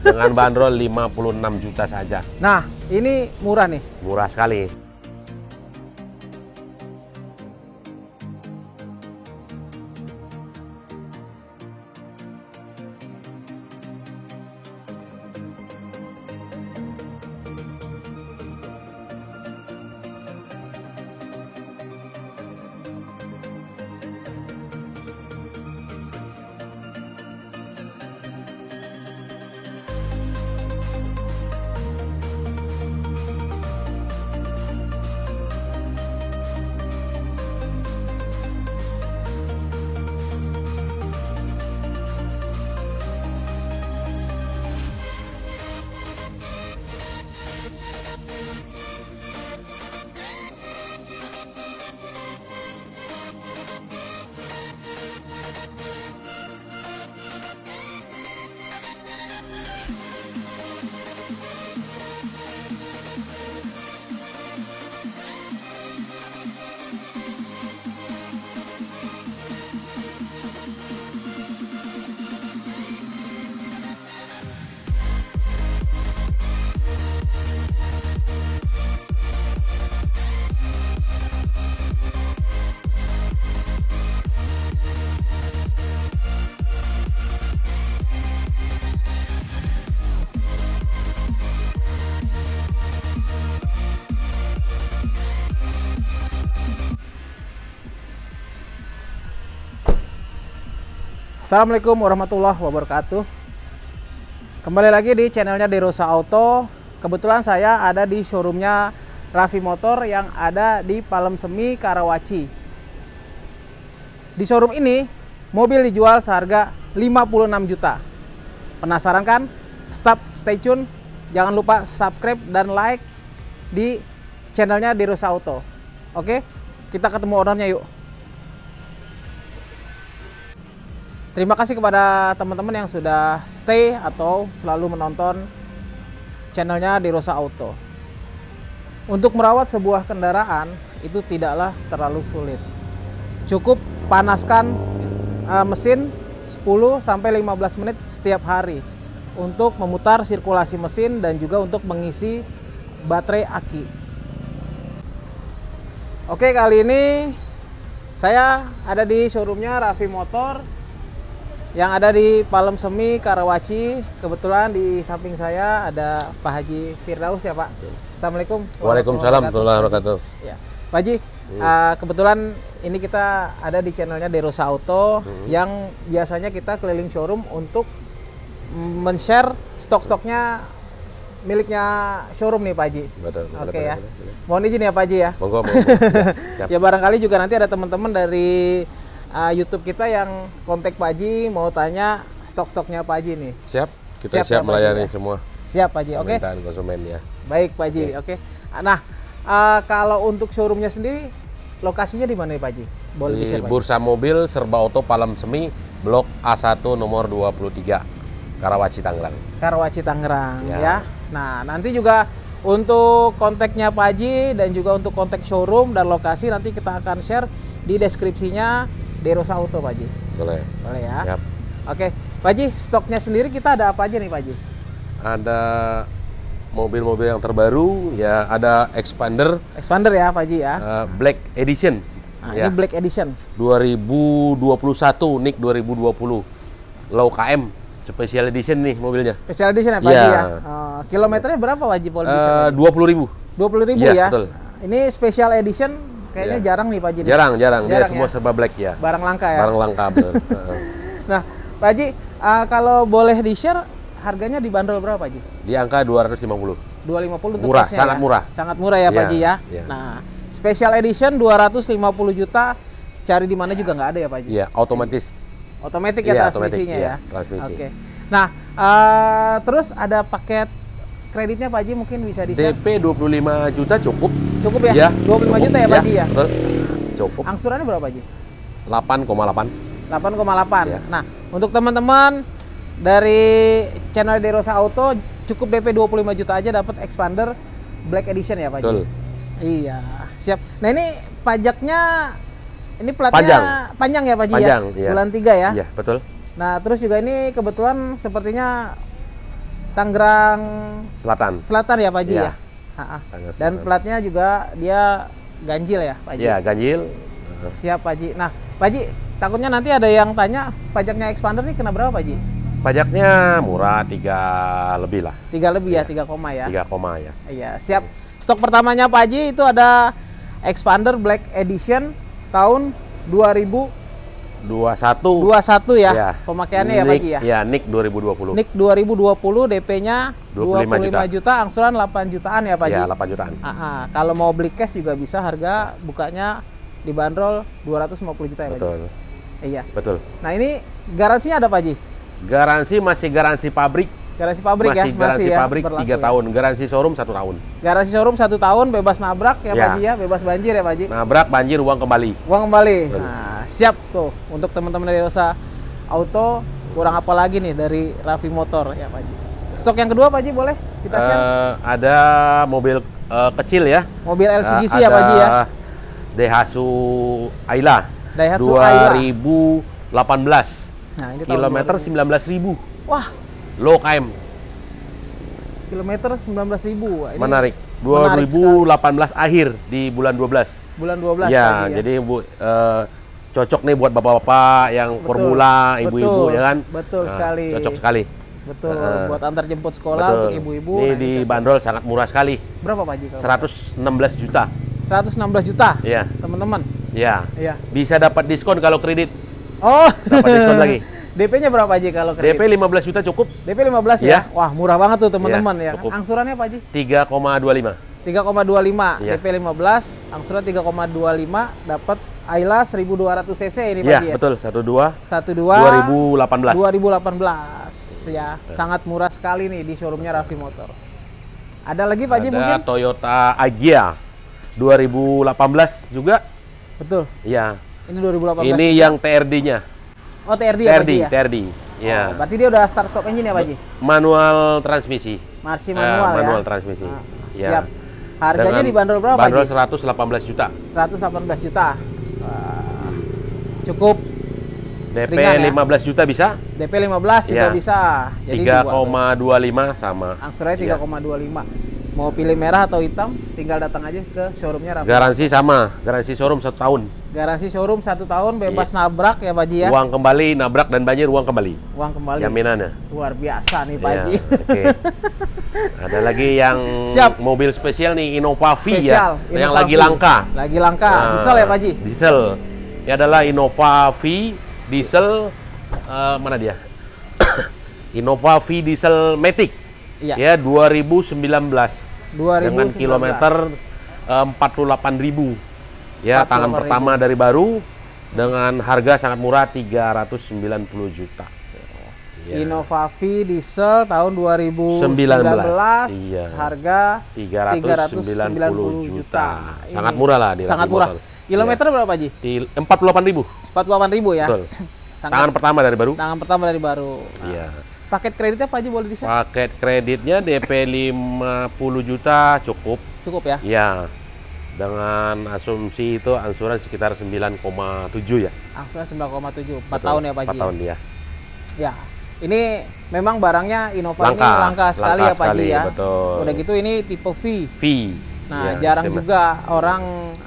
dengan bandrol 56 juta saja. Nah, ini murah nih. Murah sekali. Assalamualaikum warahmatullahi wabarakatuh. Kembali lagi di channelnya Derosa Auto. Kebetulan saya ada di showroomnya Raffi Motor yang ada di Palem Semi, Karawaci. Di showroom ini, mobil dijual seharga 56 juta. Penasaran kan? Stop, stay tune. Jangan lupa subscribe dan like di channelnya Derosa Auto. Oke, kita ketemu ownernya yuk. Terima kasih kepada teman-teman yang sudah stay atau selalu menonton channelnya di Rosa Auto. Untuk merawat sebuah kendaraan itu tidaklah terlalu sulit. Cukup panaskan uh, mesin 10 sampai 15 menit setiap hari untuk memutar sirkulasi mesin dan juga untuk mengisi baterai aki. Oke, kali ini saya ada di showroomnya Raffi Motor yang ada di Palem Semi Karawaci. Kebetulan di samping saya ada Pak Haji Firdaus ya Pak. Assalamualaikum. Waalaikumsalam warahmatullahi wabarakatuh. Ya, Pak Haji, hmm. uh, kebetulan ini kita ada di channelnya Derosa Auto hmm. yang biasanya kita keliling showroom untuk men-share stok-stoknya miliknya showroom nih Pak Haji. Betul. Oke okay, ya. Mohon izin ya Pak Haji ya. Monggo, monggo. ya, ya barangkali juga nanti ada teman-teman dari uh, YouTube kita yang kontak Pak Haji mau tanya stok-stoknya Pak Haji nih. Siap, kita siap, siap melayani ya? semua. Siap Pak Haji, oke. Okay? konsumen ya. Baik Pak Haji, oke. Okay. Nah, uh, kalau untuk showroomnya sendiri lokasinya di mana nih Pak Haji? Boleh di share, Bursa Mobil Serba Auto Palem Semi, Blok A1 nomor 23, Karawaci Tangerang. Karawaci Tangerang ya. ya. Nah, nanti juga untuk kontaknya Pak Haji dan juga untuk kontak showroom dan lokasi nanti kita akan share di deskripsinya Derosa Auto Pak Haji. Boleh. Boleh ya. Yap. Oke, Pak Haji, stoknya sendiri kita ada apa aja nih Pak Haji? Ada mobil-mobil yang terbaru, ya ada expander. Expander ya Pak Haji ya. Uh, Black Edition. Nah, ya. ini Black Edition. 2021, NIK 2020. Low KM, Special Edition nih mobilnya. Special Edition ya Pak ya. Haji ya. Uh, kilometernya berapa Pak Haji? Uh, 20 ribu. 20 ribu ya? ya? Betul. Ini Special Edition Kayaknya ya. jarang nih Pak Haji. Jarang, jarang. jarang Dia semua ya? serba black ya. Barang langka ya. Barang langka betul. nah, Pak Haji, uh, kalau boleh di-share harganya dibanderol berapa Pak Haji? Di angka 250. 250 untuk murah, sangat ya? murah. Sangat murah ya, ya Pak Haji ya. ya. Nah, special edition 250 juta cari di mana juga nggak ada ya Pak Haji? Iya, otomatis. Otomatis ya, ya transmisinya ya. ya. Transmisi. Oke. Nah, uh, terus ada paket kreditnya Pak Haji mungkin bisa di DP 25 juta cukup. Cukup ya? ya 25 cukup. juta ya Pak Haji ya? Betul. Cukup. Angsurannya berapa Pak Haji? 8,8. 8,8. Ya. Nah, untuk teman-teman dari channel Derosa Auto cukup DP 25 juta aja dapat expander Black Edition ya Pak Haji? Betul. Iya, siap. Nah, ini pajaknya ini platnya panjang, panjang ya Pak Haji panjang, ya? Iya. Bulan 3 ya? Iya, betul. Nah, terus juga ini kebetulan sepertinya Tangerang Selatan. Selatan ya Pak Haji iya. ya. ya? Dan platnya juga dia ganjil ya Pak Haji. Iya, ganjil. Siap Pak Haji. Nah, Pak Haji, takutnya nanti ada yang tanya pajaknya expander ini kena berapa Pak Haji? Pajaknya murah tiga lebih lah. Tiga lebih ya, iya. tiga koma ya. Tiga koma ya. Iya, siap. Stok pertamanya Pak Haji itu ada Expander Black Edition tahun 2000 21 21 ya, iya. ya. pemakaiannya Nick, ya pagi ya. Ya, Nik 2020. Nik 2020 DP-nya 25, 25 juta. juta, angsuran 8 jutaan ya pagi. Ya, 8 jutaan. Aha. Kalau mau beli cash juga bisa harga bukanya dibanderol 250 juta ya Betul. Pak Ji. Iya. Betul. Nah, ini garansinya ada Pak Ji? Garansi masih garansi pabrik Garansi pabrik masih ya, garansi ya, pabrik 3 ya. tahun, garansi showroom satu tahun. Garansi showroom satu tahun, bebas nabrak ya, Ya. Pak Haji ya, bebas banjir ya Pak Haji. Nabrak banjir uang kembali. Uang kembali. Nah, siap tuh untuk teman-teman dari Rosa Auto. Kurang apa lagi nih dari Raffi Motor ya Pak Haji. Stok yang kedua Pak Haji boleh kita share? Eh, ada mobil eh, kecil ya. Mobil LCGC Eh, ya Pak Haji ya. Daihatsu Ayla. Daihatsu Ayla. 2018. Nah, ini Kilometer 2000. 19.000. Wah, Low KM. kilometer 19.000. Wah, ini Menarik. menarik 2018 akhir di bulan 12. Bulan 12 ya, Haji jadi Bu eh, cocok nih buat bapak-bapak yang Betul, formula, ibu-ibu ya kan? betul Nah, sekali. Cocok sekali. Betul, Heeh. buat antar jemput sekolah Betul. untuk ibu-ibu. Ini Nah, di cocok. bandrol sangat murah sekali. berapa Pak Haji? kalau? 116 juta. 116 juta. Iya. Teman-teman. Ya. Iya. Bisa dapat diskon kalau kredit. Oh. Dapat diskon lagi. DP-nya berapa Haji kalau kredit? DP 15 juta cukup DP 15 ya? Iya. Wah, murah banget tuh teman-teman ya. Iya, cukup. Angsurannya Pak Haji? 3,25. 3,25 Iya. DP 15, angsuran 3,25 dapat Ayla 1200 cc ini Pak Iya, Haji ya. betul. 12 12 2018. 2018 ya. Sangat murah sekali nih di showroomnya Raffi Motor. Ada lagi Pak Haji Ada mungkin? Toyota Agya 2018 juga. Betul. Iya. Ini 2018. Ini yang TRD-nya. Oh, TRD ya Pak TRD, ya? TRD. Ya. Oh, berarti dia udah start stop engine ya Pak Haji? Manual transmisi. Marsi Eh, manual, manual ya. transmisi. Ah, Ya. Siap. Harganya Dengan dibanderol berapa Pak Bandrol Haji? 118 juta. 118 juta. Wah, cukup DP Ringan ya? 15 juta bisa. DP 15 juga Iya. bisa. Jadi dua tuh. 3,25 sama. Angsurannya Iya. 3,25. Mau pilih merah atau hitam, tinggal datang aja ke showroomnya Raffi. Garansi sama, garansi showroom satu tahun. Garansi showroom satu tahun bebas nabrak ya Pak Haji ya. Iya. Uang kembali, nabrak dan banjir uang kembali. Uang kembali. Jaminannya. Luar biasa nih Pak Ya, Haji. oke. Ada lagi yang Siap. mobil spesial nih Innova V Spesial, ya, yang Innova lagi V. langka. Lagi langka. Nah, Diesel ya Pak Haji? Diesel. Ini adalah Innova V diesel eh, mana dia? Innova V diesel Matic. Iya. Ya 2019 2019. dengan kilometer eh, 48.000. Ya, 48.000. tangan pertama dari baru dengan harga sangat murah 390 juta. Ya. Innova V diesel tahun 2019 Iya. harga 390 juta. Ini Sangat murah lah di Sangat murah. Kilometer berapa Ji? Di 48.000. 48.000 ya. Betul. Sangat Tangan pertama dari baru. tangan pertama dari baru. Iya. Paket kreditnya Pak Haji boleh di-share? Paket kreditnya DP 50 juta cukup. Cukup ya. Iya. Dengan asumsi itu angsuran sekitar 9,7 ya. Angsuran 9,7. 4 Betul, tahun ya Pak empat Haji. tahun dia. Ya. Ini memang barangnya Innova ini Langka, langka sekali langka ya Pak sekali, ya. betul. Udah gitu ini tipe V. V. Nah, Iya, jarang sistemnya. juga orang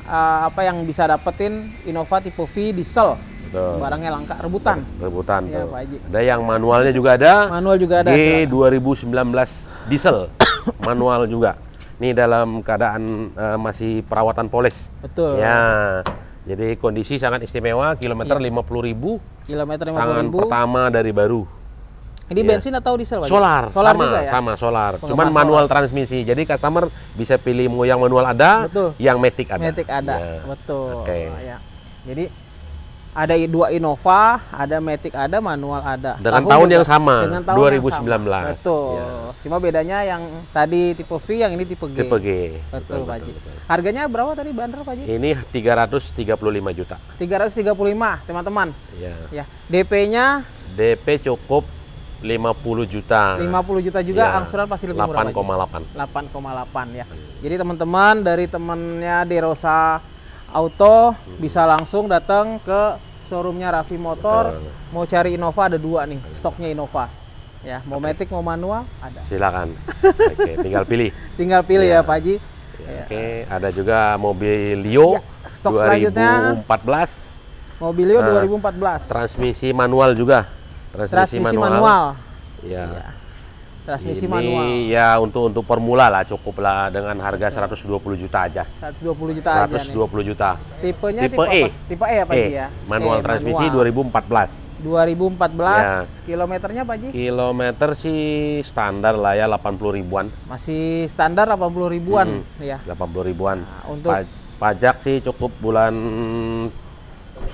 uh, apa yang bisa dapetin Innova tipe V diesel. Betul. Barangnya langka, rebutan. Rebutan Iya, tuh. Pak Haji. Ada yang manualnya juga ada. Manual juga ada. G silakan. 2019 diesel manual juga. Ini dalam keadaan eh, masih perawatan polis. Betul. Ya. Jadi kondisi sangat istimewa, kilometer Iya. 50.000, Kilometer tangan 50.000. pertama dari baru. Ini Iya. bensin atau diesel, Pak? Solar, Solar sama, juga ya? sama solar. Penggemar Cuman solar. manual transmisi. Jadi customer bisa pilih mau yang manual ada, Betul. yang matic ada. Matic ada. Ya. Betul. Oke. Ya. Jadi ada dua Innova, ada Matic ada, manual ada. Dengan tahun juga. yang sama, Dengan tahun 2019. yang sama. Betul. Ya. Cuma bedanya yang tadi tipe V, yang ini tipe G. Tipe G. Betul, Pak Haji. Harganya berapa tadi bandar, Pak Haji? Ini 335 juta. 335, teman-teman. Ya. Ya. DP-nya DP cukup 50 juta. 50 juta juga, Ya. angsuran pasti lebih murah, Pak Haji. 8,8. 8,8 ya. Jadi teman-teman dari temennya Derosa Auto bisa langsung datang ke showroomnya Raffi Motor. Betul. Mau cari Innova ada dua nih, stoknya Innova. Ya, mau matic mau manual ada. Silakan. Oke, tinggal pilih. Tinggal pilih Ya. ya, Pak Haji. Ya, Oke, ada juga mobil Lio Ya, stok selanjutnya. 2014, Mobilio Ah, 2014. transmisi manual juga. Transmisi, Transmisi manual. manual. Ya. Ya. Transmisi Ini manual. ya untuk untuk formula lah cukup lah dengan harga 120 juta aja. 120 juta aja nih. 120 juta. Tipenya Tipe tipe, E. apa? Tipe E ya, Pak E, ya. manual E, transmisi manual. 2014. 2014. Ya. Kilometernya Pak Haji? Kilometer sih standar lah ya 80 ribuan. Masih standar 80 ribuan Mm-mm. ya. 80 ribuan. Nah, untuk- Pa- pajak sih cukup bulan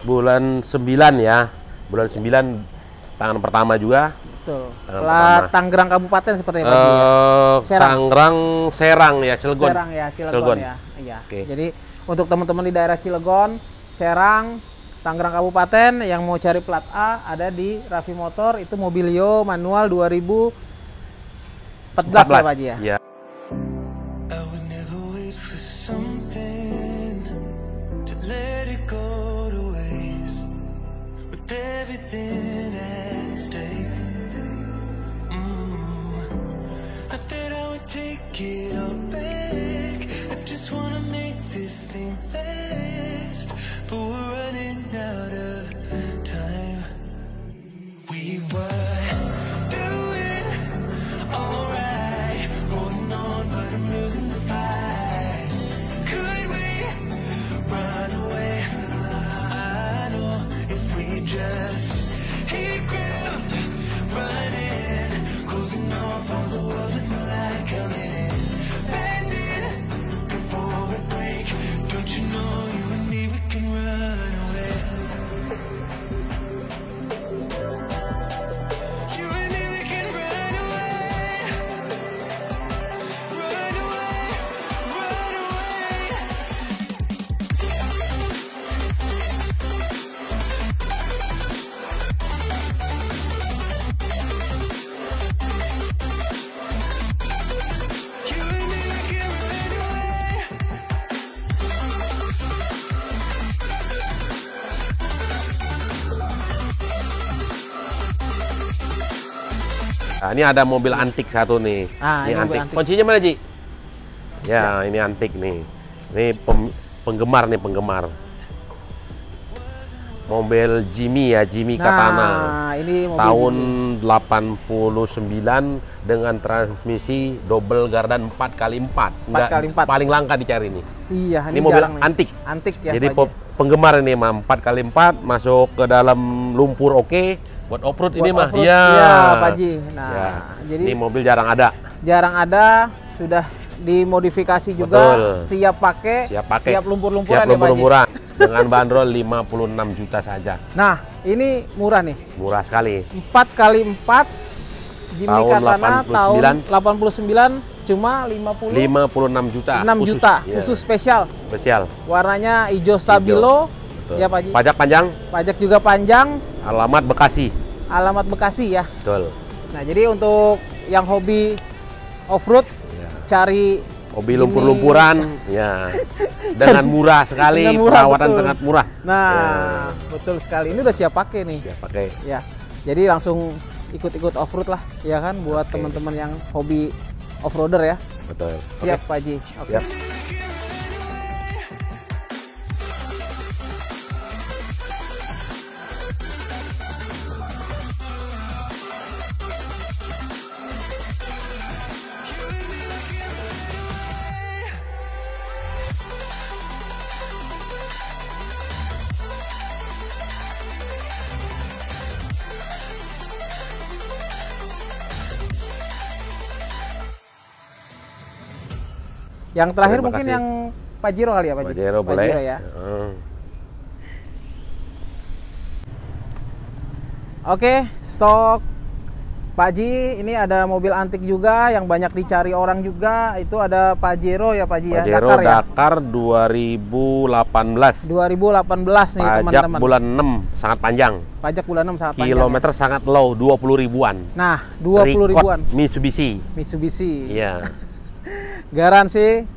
bulan 9 ya. Bulan 9 tangan pertama juga. Betul. Tangan. Tangerang Kabupaten seperti Pak Haji ya. Eh Serang. Tangerang, Serang ya, Cilegon. Serang ya, Cilegon, Cilegon. ya. Iya. Oke. Jadi untuk teman-teman di daerah Cilegon, Serang, Tangerang Kabupaten yang mau cari plat A ada di Raffi Motor itu Mobilio manual 2014 ya Pak Haji ya. Ya. changes. Nah, ini ada mobil antik satu nih. Ah, ini ini mobil antik. antik. Kuncinya mana, Ji? Ya, ini antik nih. Ini pem- penggemar nih, penggemar. Mobil Jimmy ya, Jimmy Katana. Nah, ini mobil Tahun Jimmy. 89 dengan transmisi double gardan 4x4. Nggak- 4x4. Paling langka dicari nih. Iya, Ini mobil jarang nih. antik. Antik ya Jadi penggemar ini mah 4x4 masuk ke dalam lumpur oke. Buat off-road Haji. ini Buat mah. off-road, Iya. Iya, Pak Haji. Nah, Ya. jadi ini mobil jarang ada. jarang ada, sudah dimodifikasi juga, Betul. siap pakai, Siap pakai. siap lumpur-lumpuran Siap ya, lumpur-lumpuran. dengan bandrol 56 juta saja. Nah, ini murah nih. Murah sekali. 4 kali 4 Jimny Tahun Katana 89. tahun 89 cuma 50 56 juta. 6 khusus. juta Iya, khusus spesial. spesial. Warnanya hijau stabilo. Betul. Ya Pak Haji. Pajak panjang, Pajak juga panjang, alamat Bekasi. alamat Bekasi ya. Betul. Nah, jadi untuk yang hobi off-road Ya. cari Hobi lumpur-lumpuran, ya. Dengan murah sekali, Dengan murah, perawatan betul. sangat murah. Nah, betul sekali. Ini udah siap pakai nih. Ya, pakai. Ya. Jadi langsung ikut-ikut off-road lah, ya kan buat teman-teman yang hobi off-roader ya. Betul. Siap Oke, Pak Haji. Oke. Siap. Yang terakhir Terima mungkin kasih. yang Pajero kali ya Pak Haji? Pajero boleh. Pajero ya. Heeh. Oke, stok Pak Haji, ini ada mobil antik juga yang banyak dicari orang juga. Itu ada Pajero ya Pak Haji ya, Pajero Dakar ya. Dakar 2018. 2018 nih Pajak teman-teman. bulan 6 sangat panjang. Pajak bulan 6 sangat panjang. Kilometer sangat low 20 ribuan. ya. Nah, 20 Record ribuan. Mitsubishi. Mitsubishi. Iya. Garansi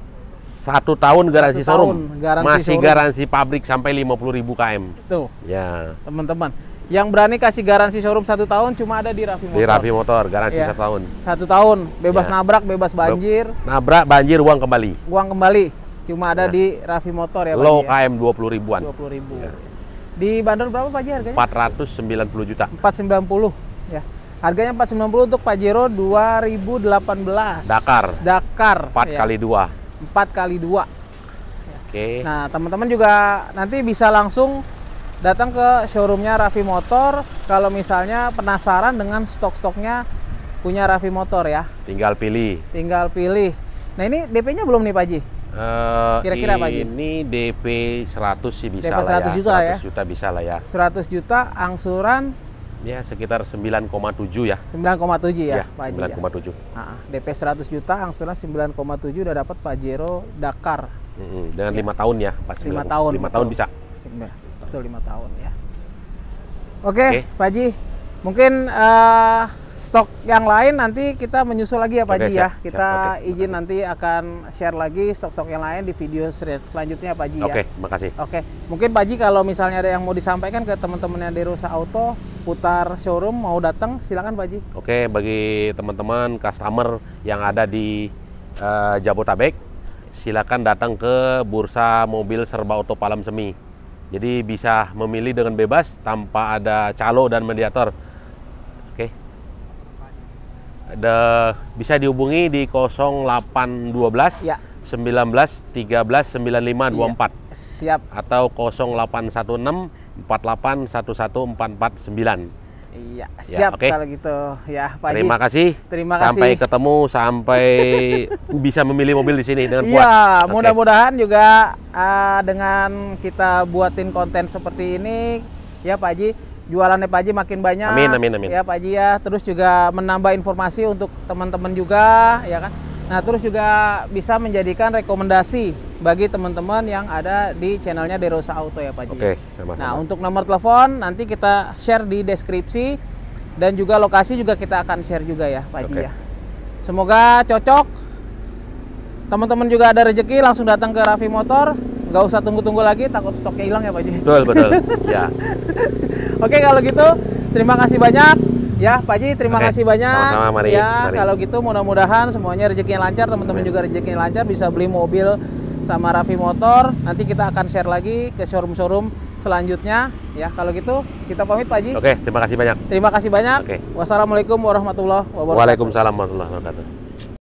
Satu tahun garansi Satu tahun showroom. garansi Masih showroom. garansi pabrik sampai 50 ribu km. tuh, Ya. teman-teman. Yang berani kasih garansi showroom satu tahun cuma ada di Raffi Motor. Di Raffi Motor, garansi Iya. satu tahun. Satu tahun, bebas Ya. nabrak, bebas banjir, Nabrak, banjir, uang kembali. uang kembali. Cuma ada Ya. di Raffi Motor ya Low ya. KM 20 ribuan. 20 ribu. Ya. Di bandar berapa Pak Haji harganya? 490 juta. 490 ya. Harganya 490 untuk Pajero 2018. Dakar. Dakar. 4 ya. kali 2. 4 kali 2. Oke. Nah, teman-teman juga nanti bisa langsung datang ke showroomnya Raffi Motor kalau misalnya penasaran dengan stok-stoknya punya Raffi Motor ya. Tinggal pilih. Tinggal pilih. Nah, ini DP-nya belum nih Pak Haji? Eh, Kira-kira apa, Ji? Ini DP 100 sih bisa DP lah 100 ya. juta ya? 100 juta bisa lah ya. 100 juta angsuran Ya sekitar 9,7 ya. 9,7 ya, Ya, Pak Haji. ya? 9,7. Nah, DP 100 juta angsuran 9,7 udah dapat Pajero Dakar. Mm-mm, Dengan lima tahun ya, Lima bilang. tahun, Lima tahun bisa. Betul lima tahun ya. Oke, Oke. Pak Haji. Mungkin eh, stok yang lain nanti kita menyusul lagi ya Pak Oke, Haji ya. siap, siap. Kita Oke, izin nanti akan share lagi stok-stok yang lain di video selanjutnya Pak Haji Oke, ya. makasih. Oke, mungkin Pak Haji kalau misalnya ada yang mau disampaikan ke teman-teman yang di Rusa Auto seputar showroom mau datang, silakan Pak Haji. Oke, bagi teman-teman customer yang ada di eh, Jabotabek, silakan datang ke Bursa Mobil Serba Auto Palam Semi. Jadi bisa memilih dengan bebas tanpa ada calo dan mediator. Oke. Ada bisa dihubungi di 0812 Ya. 19 13 95 24 Siap. atau 0816 48 11 449. Iya, Ya, siap oke. kalau gitu ya Pak Haji. Terima kasih. Terima Sampai kasih. ketemu, sampai bisa memilih mobil di sini dengan puas. Iya, Oke. mudah-mudahan juga ah, dengan kita buatin konten seperti ini, ya Pak Haji, jualannya Pak Haji makin banyak. Amin, amin, amin. Ya Pak Haji ya, terus juga menambah informasi untuk teman-teman juga, ya kan. Nah, terus juga bisa menjadikan rekomendasi bagi teman-teman yang ada di channelnya Derosa Auto ya Pak Haji. Oke, sama-sama. Nah, untuk nomor telepon nanti kita share di deskripsi dan juga lokasi juga kita akan share juga ya Pak Haji Oke. ya. Semoga cocok. Teman-teman juga ada rezeki langsung datang ke Raffi Motor. Nggak usah tunggu-tunggu lagi takut stoknya hilang ya Pak Haji. Betul, betul. ya. Oke kalau gitu terima kasih banyak ya Pak Haji terima Oke, kasih banyak sama-sama, mari, ya mari. kalau gitu mudah-mudahan semuanya rezekinya lancar teman-teman juga rezekinya lancar bisa beli mobil sama Raffi Motor nanti kita akan share lagi ke showroom-showroom selanjutnya ya kalau gitu kita pamit Pak Haji Oke, terima kasih banyak. terima kasih banyak Oke. wassalamualaikum warahmatullahi wabarakatuh Waalaikumsalam warahmatullahi wabarakatuh.